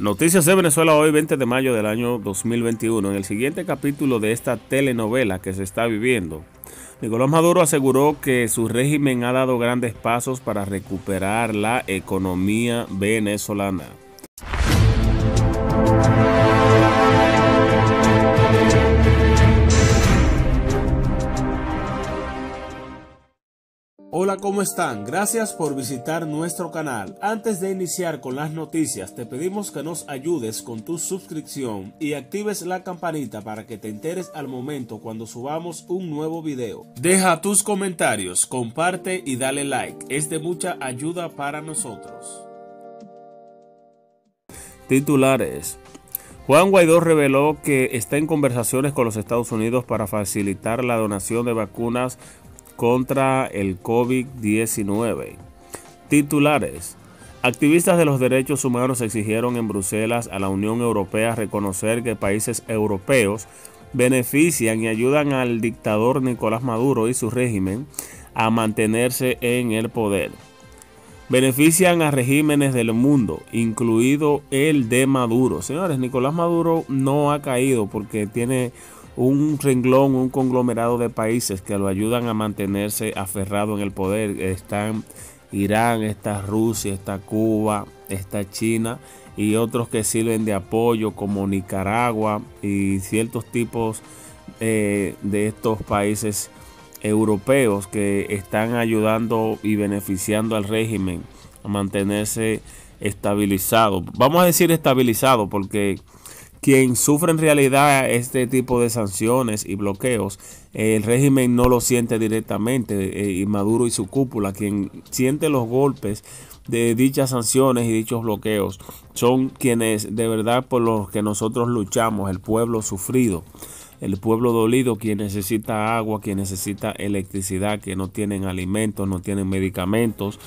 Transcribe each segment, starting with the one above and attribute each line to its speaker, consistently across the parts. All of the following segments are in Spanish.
Speaker 1: Noticias de Venezuela hoy 20 de mayo del año 2021. En el siguiente capítulo de esta telenovela que se está viviendo, Nicolás Maduro aseguró que su régimen ha dado grandes pasos para recuperar la economía venezolana. ¿Cómo están? Gracias por visitar nuestro canal. Antes de iniciar con las noticias, te pedimos que nos ayudes con tu suscripción y actives la campanita para que te enteres al momento cuando subamos un nuevo video. Deja tus comentarios, comparte y dale like. Es de mucha ayuda para nosotros. Titulares. Juan Guaidó reveló que está en conversaciones con los Estados Unidos para facilitar la donación de vacunas contra el COVID-19. Titulares. Activistas de los derechos humanos exigieron en Bruselas a la Unión Europea reconocer que países europeos benefician y ayudan al dictador Nicolás Maduro y su régimen a mantenerse en el poder. Benefician a regímenes del mundo, incluido el de Maduro. Señores, Nicolás Maduro no ha caído porque tiene un renglón, un conglomerado de países que lo ayudan a mantenerse aferrado en el poder. Están Irán, está Rusia, está Cuba, está China y otros que sirven de apoyo como Nicaragua y ciertos tipos eh, de estos países europeos que están ayudando y beneficiando al régimen a mantenerse estabilizado. Vamos a decir estabilizado porque quien sufre en realidad este tipo de sanciones y bloqueos, el régimen no lo siente directamente eh, y Maduro y su cúpula, quien siente los golpes de dichas sanciones y dichos bloqueos, son quienes de verdad por los que nosotros luchamos, el pueblo sufrido, el pueblo dolido, quien necesita agua, quien necesita electricidad, que no tienen alimentos, no tienen medicamentos,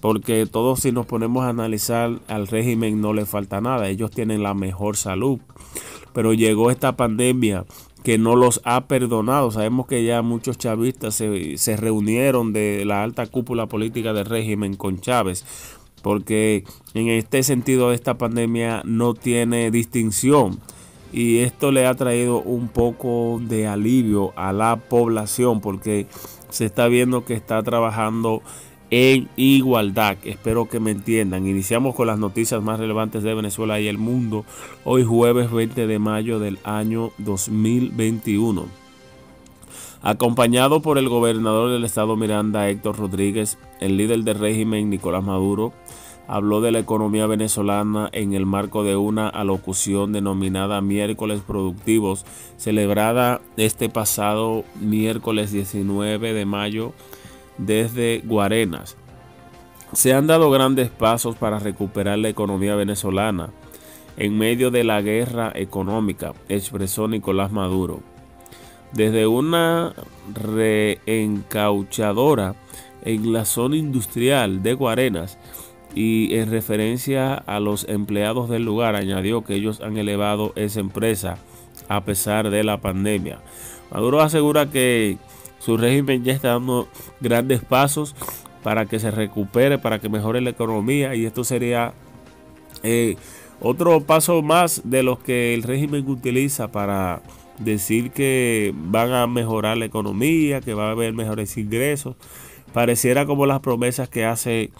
Speaker 1: porque todos si nos ponemos a analizar al régimen no le falta nada, ellos tienen la mejor salud, pero llegó esta pandemia que no los ha perdonado. Sabemos que ya muchos chavistas se, se reunieron de la alta cúpula política del régimen con Chávez, porque en este sentido esta pandemia no tiene distinción y esto le ha traído un poco de alivio a la población porque se está viendo que está trabajando en igualdad. Espero que me entiendan. Iniciamos con las noticias más relevantes de Venezuela y el mundo. Hoy jueves 20 de mayo del año 2021. Acompañado por el gobernador del estado Miranda, Héctor Rodríguez, el líder del régimen, Nicolás Maduro, habló de la economía venezolana en el marco de una alocución denominada Miércoles Productivos, celebrada este pasado miércoles 19 de mayo desde Guarenas. Se han dado grandes pasos para recuperar la economía venezolana en medio de la guerra económica, expresó Nicolás Maduro. Desde una reencauchadora en la zona industrial de Guarenas y en referencia a los empleados del lugar, añadió que ellos han elevado esa empresa a pesar de la pandemia. Maduro asegura que su régimen ya está dando grandes pasos para que se recupere, para que mejore la economía y esto sería eh, otro paso más de los que el régimen utiliza para decir que van a mejorar la economía, que va a haber mejores ingresos. Pareciera como las promesas que hace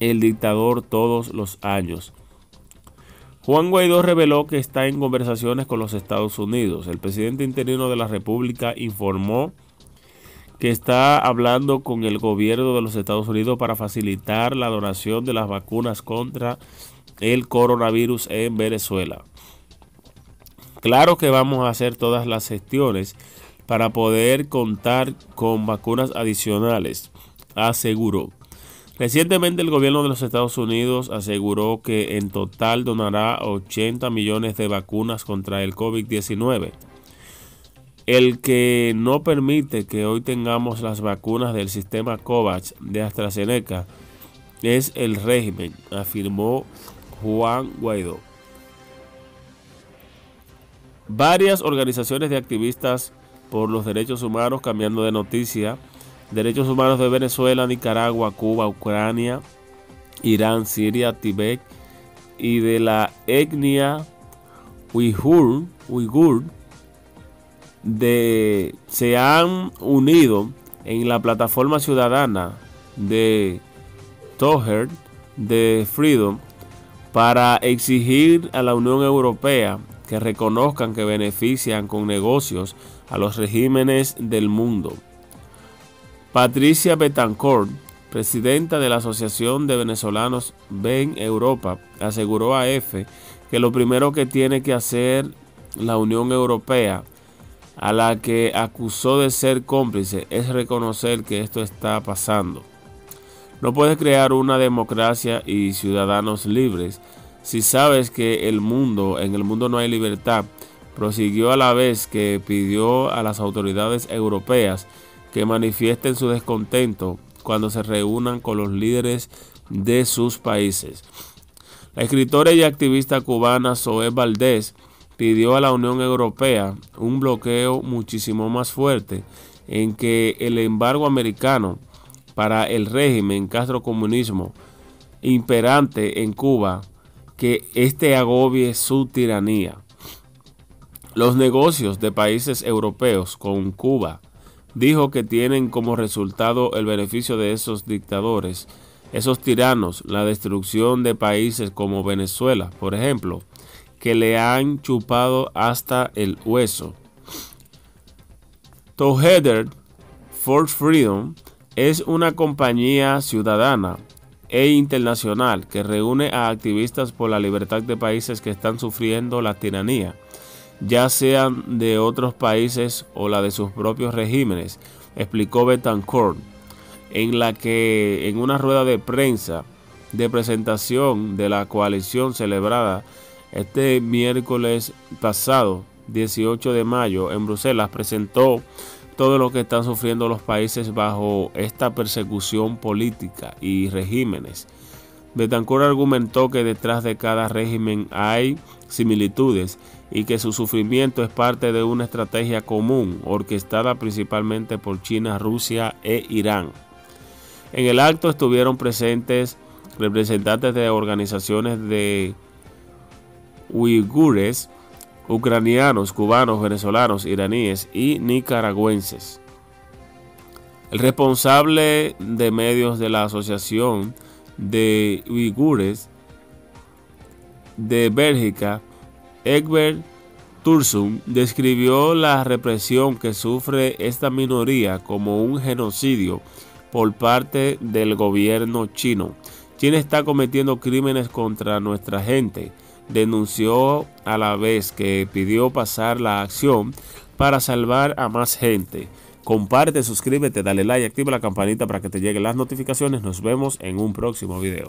Speaker 1: el dictador todos los años. Juan Guaidó reveló que está en conversaciones con los Estados Unidos. El presidente interino de la República informó que está hablando con el gobierno de los Estados Unidos para facilitar la donación de las vacunas contra el coronavirus en Venezuela. Claro que vamos a hacer todas las gestiones para poder contar con vacunas adicionales, aseguró. Recientemente el gobierno de los Estados Unidos aseguró que en total donará 80 millones de vacunas contra el COVID-19. El que no permite que hoy tengamos las vacunas del sistema COVAX de AstraZeneca es el régimen, afirmó Juan Guaidó. Varias organizaciones de activistas por los derechos humanos cambiando de noticia Derechos Humanos de Venezuela, Nicaragua, Cuba, Ucrania, Irán, Siria, Tibet y de la etnia uigur, uigur de, se han unido en la plataforma ciudadana de Toher de Freedom para exigir a la Unión Europea que reconozcan que benefician con negocios a los regímenes del mundo. Patricia Betancourt, presidenta de la Asociación de Venezolanos Ven Europa, aseguró a EFE que lo primero que tiene que hacer la Unión Europea, a la que acusó de ser cómplice, es reconocer que esto está pasando. No puedes crear una democracia y ciudadanos libres si sabes que el mundo, en el mundo no hay libertad. Prosiguió a la vez que pidió a las autoridades europeas que manifiesten su descontento cuando se reúnan con los líderes de sus países. La escritora y activista cubana Zoé Valdés pidió a la Unión Europea un bloqueo muchísimo más fuerte en que el embargo americano para el régimen Castro comunismo imperante en Cuba que éste agobie su tiranía. Los negocios de países europeos con Cuba dijo que tienen como resultado el beneficio de esos dictadores, esos tiranos, la destrucción de países como Venezuela, por ejemplo, que le han chupado hasta el hueso. Together for Freedom es una compañía ciudadana e internacional que reúne a activistas por la libertad de países que están sufriendo la tiranía, ya sean de otros países o la de sus propios regímenes, explicó Betancourt, en la que en una rueda de prensa de presentación de la coalición celebrada este miércoles pasado, 18 de mayo, en Bruselas, presentó todo lo que están sufriendo los países bajo esta persecución política y regímenes. Betancourt argumentó que detrás de cada régimen hay similitudes y que su sufrimiento es parte de una estrategia común orquestada principalmente por China, Rusia e Irán. En el acto estuvieron presentes representantes de organizaciones de uigures, ucranianos, cubanos, venezolanos, iraníes y nicaragüenses. El responsable de medios de la Asociación de Uigures de Bélgica, Egbert Tursum, describió la represión que sufre esta minoría como un genocidio por parte del gobierno chino. China está cometiendo crímenes contra nuestra gente denunció a la vez que pidió pasar la acción para salvar a más gente. Comparte, suscríbete, dale like, activa la campanita para que te lleguen las notificaciones. Nos vemos en un próximo video.